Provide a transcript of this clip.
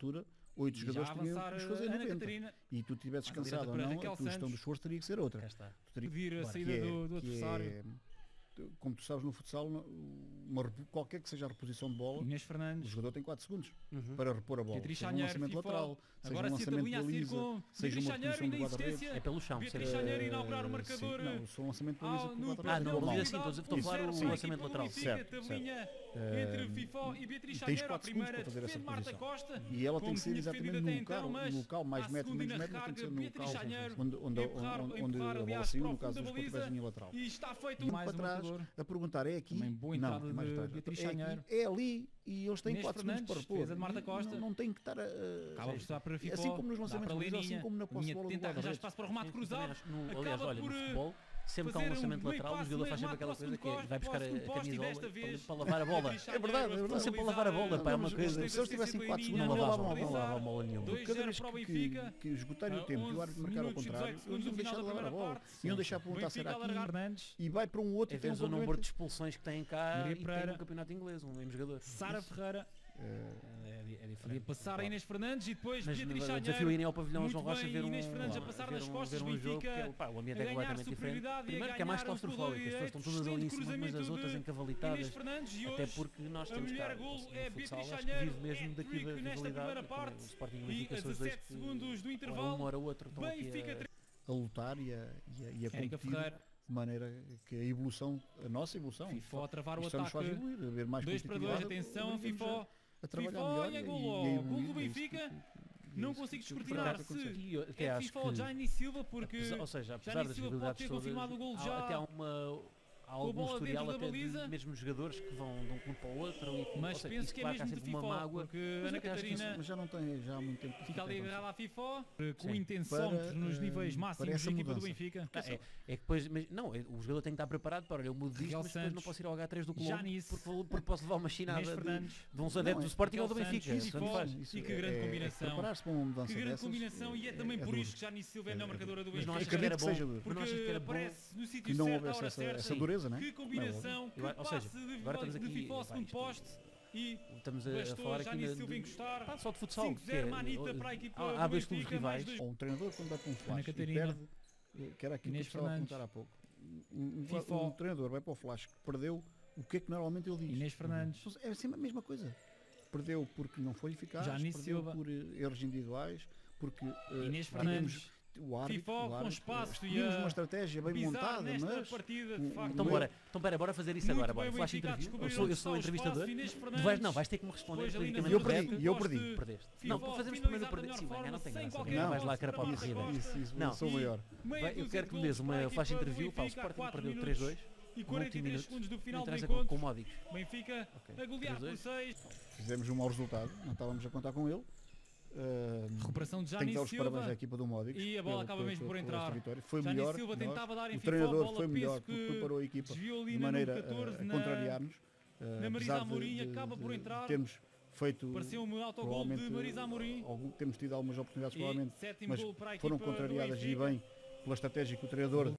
altura, oito jogadores tinham que os fazer Ana 90. Catarina. E tu tivesses cansado ou não, a tua gestão esforço teria que ser outra. Pedir a saída é- do, do que adversário. É- como tu sabes no futsal, uma qualquer que seja a reposição de bola, Inês o Fernandes. jogador tem 4 segundos Uhum. para repor a bola. Seja um lançamento lateral, seja Agora um Cida lançamento Linha a de baliza, com seja Beatriz uma reposição do guarda-redes. É pelo chão, Beatriz a inaugurar o marcador. sim, não, só um lançamento de Ah, baliza no com o guarda-redes Ah, é não, baliza sim, estou a falar o lançamento lateral. Certo, Eh, entre Fifó e Beatriz tens Chanheiro, a primeira para fazer essa defende Marta. Costa. E ela tem que ser exatamente no local, mas no local mais metro, menos metro, tem que ser no local onde, a bola saiu, o no caso fundo dos da linha lateral. E está feito mais para um trás, marcador. a perguntar é aqui. Também boa não, entrada é mais de atrás. Beatriz é, aqui, é ali e eles têm Inês 4 segundos para repor. defesa de Marta Costa. Não, não tem que estar a. Acaba por estar para. Assim como nos lançamentos de assim como na posse de bola do tenta arranjar espaço para o remate cruzado. aliás, olha, no eh, futebol, sempre que há um um lançamento lateral, o jogador faz sempre aquela coisa próximo que é, vai buscar a, a camisola desta para, vez para lavar a bola. É verdade, é a verdade. Sempre a lavar a bola, pá, é uma coisa. Se eles tivessem 4 segundos, Não não lavavam, a não bola. lavavam bola nenhuma. Dois Cada vez para que, que esgotarem o A tempo e o 11 árbitro marcar ao contrário, 18 segundos eles iam deixar de lavar a bola. Iam deixar para um a largar aqui e vai para um outro É e tem um número de expulsões que têm cá e tem no campeonato inglês, um mesmo jogador. Sara Ferreira. É, di- é diferente. Passar a Inês Fernandes e depois Mas Beatriz o Chanheiro. desafio a ao pavilhão João Rocha ver um, Inês Fernandes a ver passar um- nas costas, ver um jogo que Benfica é, o ambiente é completamente diferente. e Primeiro que é mais claustrofóbico, as pessoas estão todas ali em cima umas das cruzamento outras encavalitadas. Inês Fernandes e Até porque nós a temos mulher cá, golo no é futsal, Beatriz acho que vive mesmo daqui da rivalidade. O Sporting e Benfica a são os dois 17 que segundos do ou intervalo, uma hora ou outra estão aqui Benfica a... a lutar e a, e a, e competir de maneira que a evolução, a nossa evolução, Fifó a travar o ataque. evoluir, haver mais 2 para 2, competitividade, atenção, Fifó. A, trabalhar Fifó melhor e é e, golo. e evoluir, do Benfica. Não consigo descortinar se é Fifó ou Jani Silva porque Apesar- ou seja, apesar Jani das Silva pode ter confirmado o golo há- já até há uma há a algum historial até de baliza. mesmo jogadores que vão de um clube para o outro e Mas seja, penso isso que é mesmo de sempre uma Fifó, mágoa porque mas Ana Catarina mas já não tem já há muito tempo que fica ali agarrada à Fifó com intensómetros nos eh, níveis máximos da equipa do. Benfica. Ah, é, é que depois, mas, não, é- o jogador tem que estar preparado para, olha, eu mudo disto, mas depois não Santos, posso ir ao H3 do Colombo Janice, porque, porque posso levar uma chinada de, de uns adeptos Não, é- do Sporting ou do Benfica. E que grande é- combinação. Preparar-se para uma mudança Que grande combinação e é também é por isso que Jani Silva é a melhor marcadora do Mas não Benfica. não Porque aparece no sítio não certo, à hora essa, certa. Dureza, né? Que combinação, que Eu- ou seja, passe de, agora estamos de aqui- Fifó ao pá, segundo poste e Estamos a, a falar aqui Silva de- encostar. pá, só de futsal. 5-0 que é- Manita para a equipa há, há dois clubes rivais. dois- Ou um treinador quando bate um flash e perde, eh, que era aquilo Inês que eu estava a perguntar há pouco. Um, um- Fifó. um treinador vai para o flash que perdeu, o que é que normalmente ele diz? Inês Fernandes. É sempre a mesma coisa. Perdeu porque não foi eficaz, perdeu Silva. por eh, erros individuais, porque eh, Inês Fernandes. O árbitro, Fifó o com árbitro, espaço e a uma estratégia bem montada, nesta mas partida, o- facto. Então bora, então pera, bora fazer isso Muito agora, bem bora. Flash a interview. Eu sou, eu sou entrevistador. vais, não, vais ter que me responder politicamente Eu perdi, e eu perdi. Perdeste. Não, para fazermos primeiro perder. Sim, ganhar não tem graça. qualquer vais lá cara para a posse para corrida. Não. sou maior. Eu quero que me dês para a uma flash interview. Pá, o Sporting perdeu minutos 3-2. E no último 43 minuto. segundos do Não final do interessa com, encontro. com módicos. Benfica Ok. a golear por 3-2. 6. Fizemos um mau resultado, não estávamos a contar com ele. Uh, Recuperação de que Jani dar os parabéns à Silva. equipa do Módicos. E a bola acaba mesmo por entrar. Foi Jani melhor. Silva tentava dar em o treinador bola foi melhor que porque preparou a equipa de maneira número 14 a, a na- contrariar-nos. Uh, na Marisa de- Amorim, de- acaba por entrar. Termos feito Pareceu-me autogol de Marisa Amorim. algum- temos tido algumas oportunidades provavelmente, mas a foram contrariadas e bem pela estratégia que o treinador